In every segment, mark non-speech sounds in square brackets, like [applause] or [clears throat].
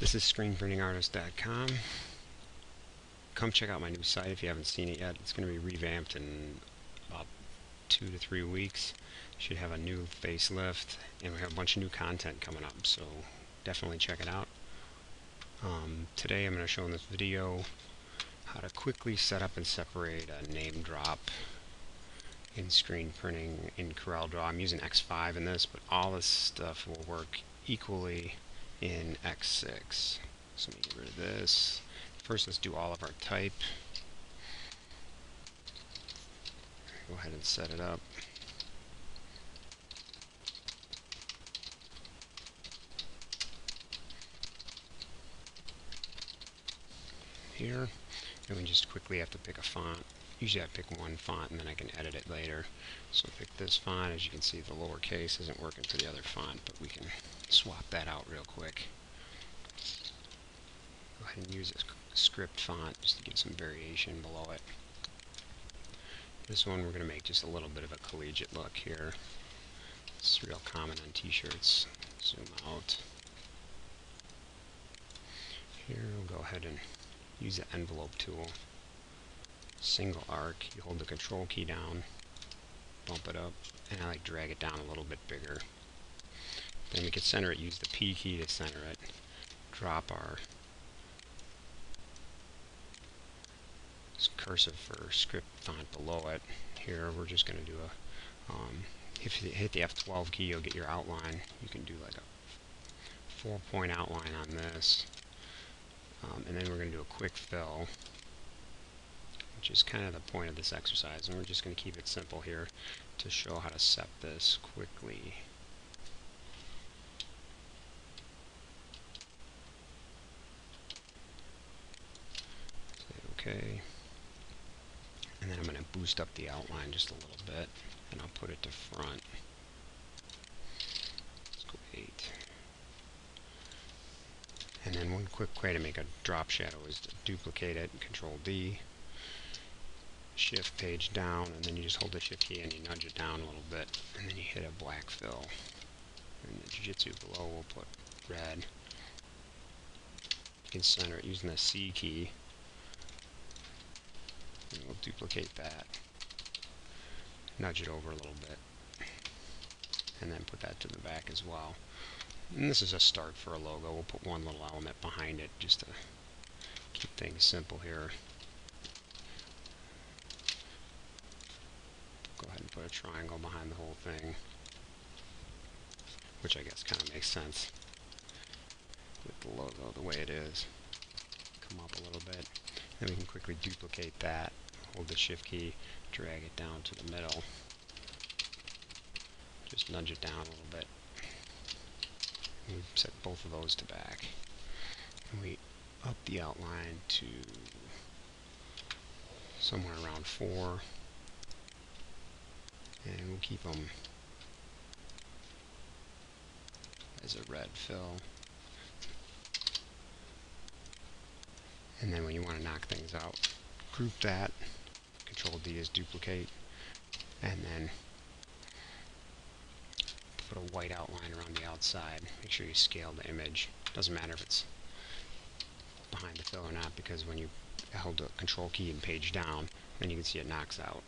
This is screenprintingartist.com. Come check out my new site if you haven't seen it yet. It's going to be revamped in about two to three weeks. Should have a new facelift, and we have a bunch of new content coming up, so definitely check it out. Um, today I'm going to show in this video how to quickly set up and separate a name drop in screen printing in CorelDRAW. I'm using X5 in this, but all this stuff will work equally in X6. So let me get rid of this. First, let's do all of our type. Go ahead and set it up. Here, and we just quickly have to pick a font. Usually I pick one font and then I can edit it later. So I pick this font. As you can see, the lowercase isn't working for the other font, but we can swap that out real quick. Go ahead and use a script font just to get some variation below it. This one we're going to make just a little bit of a collegiate look here. It's real common on t-shirts. Zoom out. Here we'll go ahead and use the envelope tool. Single arc, you hold the control key down, bump it up, and I like drag it down a little bit bigger. Then we can center it, use the P key to center it, drop our cursive for script font below it. Here we're just going to do a, um, if you hit the F12 key you'll get your outline. You can do like a four point outline on this. Um, and then we're going to do a quick fill which is kind of the point of this exercise and we're just going to keep it simple here to show how to set this quickly. Say OK. And then I'm going to boost up the outline just a little bit and I'll put it to front. Let's go 8. And then one quick way to make a drop shadow is to duplicate it, Control D, Shift page down, and then you just hold the Shift key and you nudge it down a little bit, and then you hit a black fill. And the Jiu-Jitsu below we'll put red. You can center it using the C key. And we'll duplicate that. Nudge it over a little bit. And then put that to the back as well. And this is a start for a logo. We'll put one little element behind it just to keep things simple here. Go ahead and put a triangle behind the whole thing, which I guess kind of makes sense with the logo the way it is. Come up a little bit. Then we can quickly duplicate that, hold the shift key, drag it down to the middle. Just nudge it down a little bit we set both of those to back. And we up the outline to somewhere around 4. And we'll keep them as a red fill. And then when you want to knock things out, group that. Control D is duplicate. And then put a white outline around the outside. Make sure you scale the image. Doesn't matter if it's behind the fill or not because when you hold the control key and page down then you can see it knocks out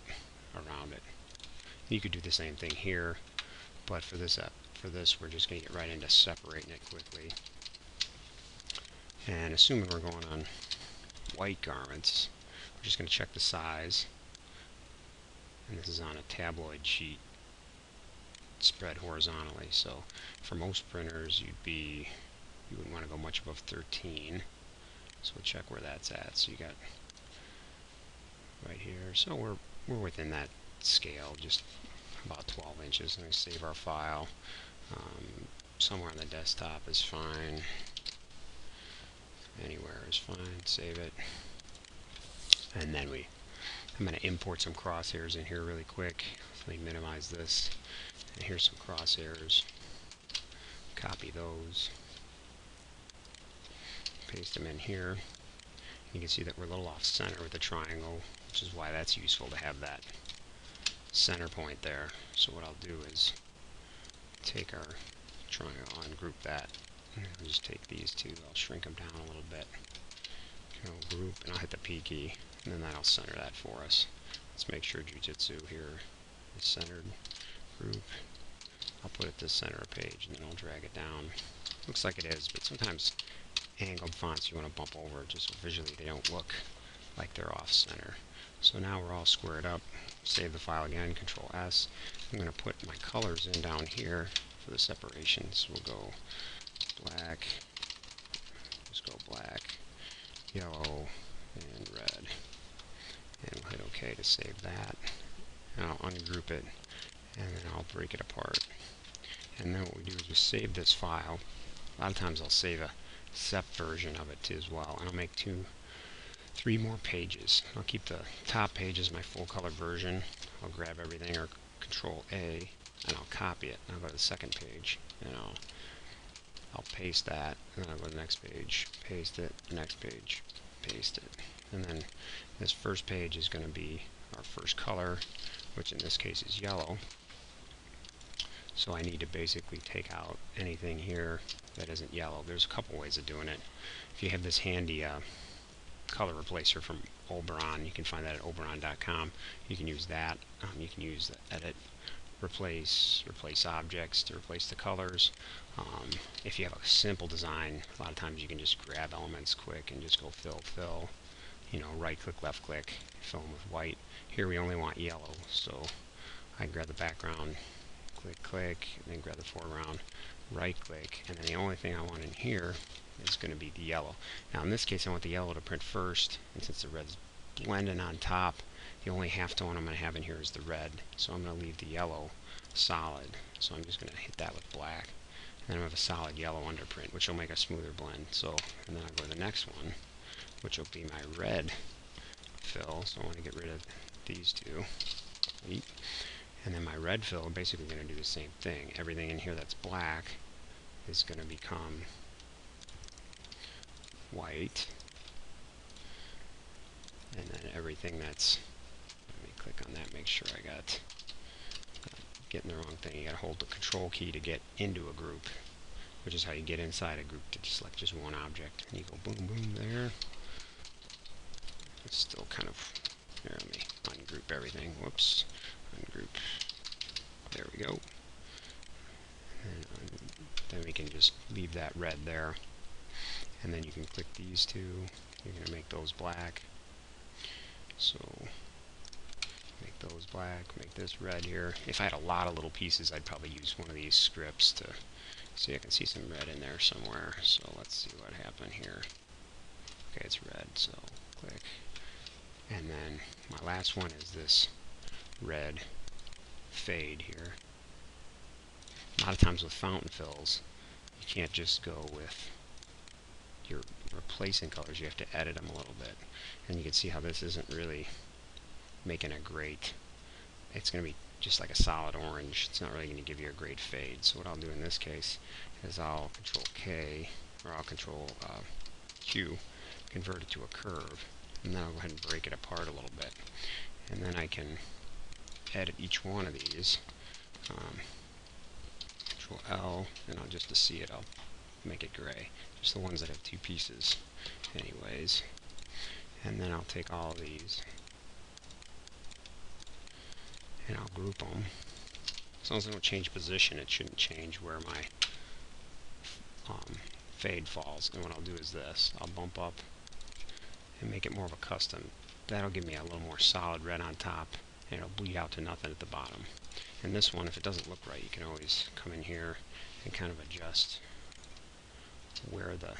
around it. You could do the same thing here but for this uh, for this we're just going to get right into separating it quickly. And assuming we're going on white garments, we're just going to check the size. And this is on a tabloid sheet spread horizontally. So for most printers, you'd be you wouldn't want to go much above 13. So we'll check where that's at. So you got right here. So we're we're within that scale, just about 12 inches. And we save our file. Um, somewhere on the desktop is fine. Anywhere is fine. Save it. And then we I'm going to import some crosshairs in here really quick. Let me minimize this. And here's some crosshairs. Copy those. Paste them in here. You can see that we're a little off center with the triangle, which is why that's useful to have that center point there. So what I'll do is take our triangle and group that I'll just take these two, I'll shrink them down a little bit. Group, and I'll hit the P key, and then that'll center that for us. Let's make sure Jujitsu here is centered. Group. I'll put it to center of page, and then I'll drag it down. Looks like it is, but sometimes angled fonts you want to bump over just visually they don't look like they're off center. So now we're all squared up. Save the file again, Control S. I'm going to put my colors in down here for the separations. We'll go black, just go black, yellow, and red. And we'll hit OK to save that. And I'll ungroup it, and then I'll break it apart. And then what we do is we save this file. A lot of times I'll save a SEP version of it as well. And I'll make two, three more pages. I'll keep the top page as my full color version. I'll grab everything or Control A and I'll copy it. I'll go to the second page and I'll I'll paste that and then I'll go to the next page, paste it, next page, paste it. And then this first page is going to be our first color, which in this case is yellow. So I need to basically take out anything here that isn't yellow. There's a couple ways of doing it. If you have this handy uh, color replacer from Oberon, you can find that at oberon.com. You can use that. Um, you can use the edit, replace, replace objects to replace the colors. Um, if you have a simple design, a lot of times you can just grab elements quick and just go fill, fill. You know, right click, left click, fill them with white. Here we only want yellow, so I grab the background, click, click, and then grab the foreground, right click, and then the only thing I want in here is going to be the yellow. Now in this case I want the yellow to print first, and since the red's blending on top, the only halftone I'm going to have in here is the red, so I'm going to leave the yellow solid. So I'm just going to hit that with black, and then I have a solid yellow underprint, which will make a smoother blend. So, and then I'll go to the next one, which will be my red fill, so I want to get rid of these two. And then my red fill, basically going to do the same thing. Everything in here that's black is going to become white. And then everything that's, let me click on that, make sure I got, uh, getting the wrong thing. You got to hold the control key to get into a group, which is how you get inside a group to select just one object. And you go boom, boom there. It's still kind of, here, let me ungroup everything. Whoops ungroup. There we go. And then we can just leave that red there. And then you can click these two. You're going to make those black. So make those black, make this red here. If I had a lot of little pieces, I'd probably use one of these scripts to see I can see some red in there somewhere. So let's see what happened here. Okay, it's red, so click. And then my last one is this red fade here. A lot of times with fountain fills, you can't just go with your replacing colors. You have to edit them a little bit. And you can see how this isn't really making a great, it's going to be just like a solid orange. It's not really going to give you a great fade. So what I'll do in this case is I'll control K, or I'll control uh, Q, convert it to a curve, and then I'll go ahead and break it apart a little bit. And then I can edit each one of these. Um, Control L, and I'll just to see it, I'll make it gray. Just the ones that have two pieces, anyways. And then I'll take all of these, and I'll group them. As long as I don't change position, it shouldn't change where my um, fade falls. And what I'll do is this. I'll bump up and make it more of a custom. That'll give me a little more solid red on top and it'll bleed out to nothing at the bottom. And this one, if it doesn't look right, you can always come in here and kind of adjust where the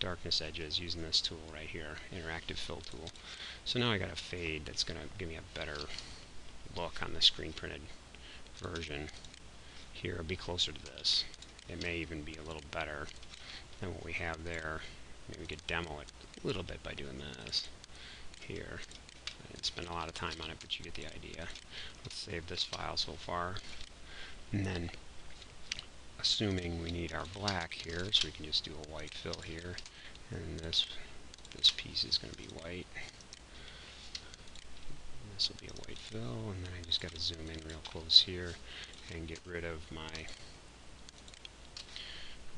darkness edge is using this tool right here, interactive fill tool. So now I got a fade that's going to give me a better look on the screen printed version. Here it'll be closer to this. It may even be a little better than what we have there. Maybe we could demo it a little bit by doing this here. Didn't spend a lot of time on it, but you get the idea. Let's save this file so far. And then, assuming we need our black here, so we can just do a white fill here. And this, this piece is going to be white. This will be a white fill, and then I just got to zoom in real close here and get rid of my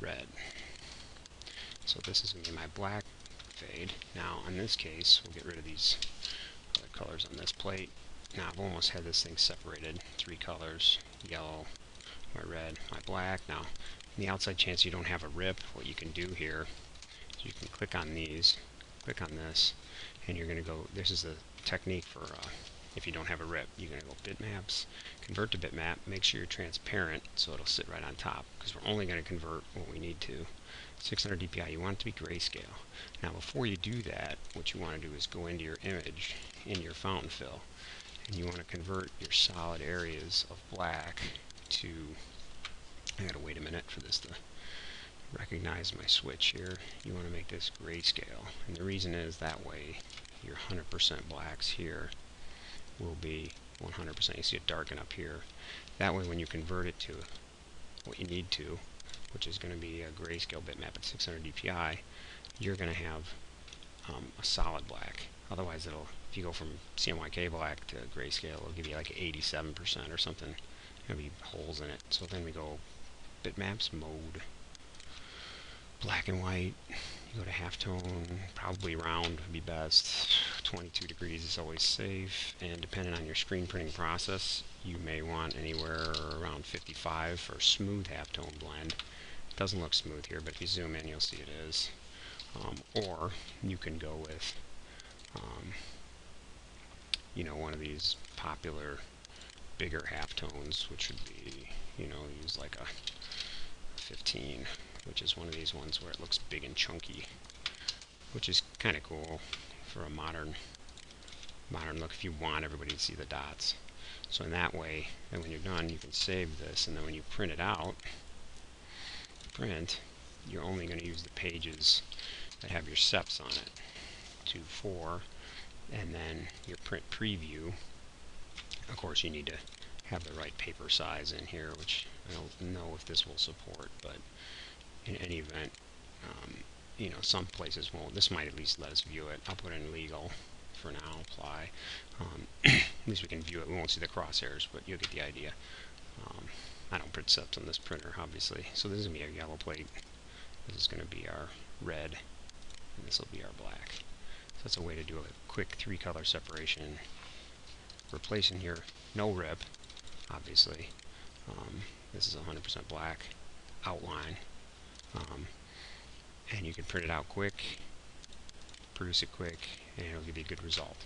red. So this is going to be my black fade. Now, in this case, we'll get rid of these plate. Now, I've almost had this thing separated. Three colors, yellow, my red, my black. Now, in the outside chance you don't have a rip, what you can do here is you can click on these, click on this, and you're going to go, this is the technique for uh, if you don't have a rip. You're going to go bitmaps, convert to bitmap, make sure you're transparent so it'll sit right on top because we're only going to convert what we need to. 600 dpi, you want it to be grayscale. Now before you do that, what you want to do is go into your image, in your fountain fill, and you want to convert your solid areas of black to, I gotta wait a minute for this to recognize my switch here. You want to make this grayscale, and the reason is that way your 100% blacks here will be 100%. You see it darken up here. That way when you convert it to what you need to, which is going to be a grayscale bitmap at 600 dpi, you're going to have um, a solid black. Otherwise, it'll if you go from CMYK black to grayscale, it'll give you like 87% or something. There'll be holes in it. So then we go bitmaps mode, black and white. Go to halftone, probably round would be best. 22 degrees is always safe, and depending on your screen printing process, you may want anywhere around 55 for smooth halftone blend. It doesn't look smooth here, but if you zoom in, you'll see it is. Um, or you can go with, um, you know, one of these popular bigger halftones, which would be, you know, use like a 15 which is one of these ones where it looks big and chunky, which is kind of cool for a modern modern look if you want everybody to see the dots. So in that way, and when you're done, you can save this, and then when you print it out, print, you're only going to use the pages that have your seps on it, 2, 4, and then your print preview. Of course, you need to have the right paper size in here, which I don't know if this will support, but in any event, um, you know, some places won't. This might at least let us view it. I'll put in legal for now, apply. Um, [clears throat] at least we can view it. We won't see the crosshairs, but you'll get the idea. Um, I don't print seps on this printer, obviously. So this is going to be our yellow plate. This is going to be our red, and this will be our black. So that's a way to do a quick three-color separation. Replacing here, no rip, obviously. Um, this is 100% black outline um, and you can print it out quick, produce it quick, and it'll give you a good result.